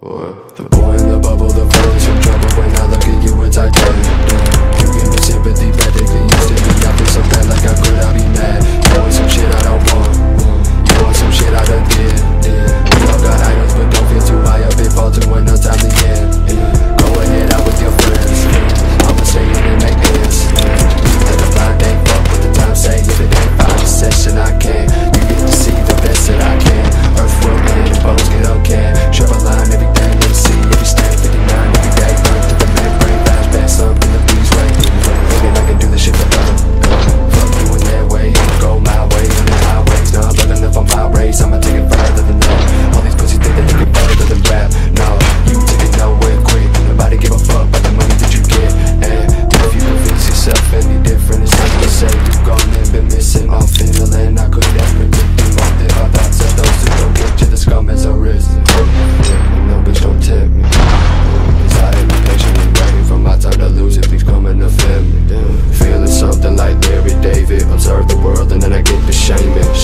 Boy. The boy in the bubble, the phone's in trouble. When I look at you, it's like. serve the world and then I get to shaming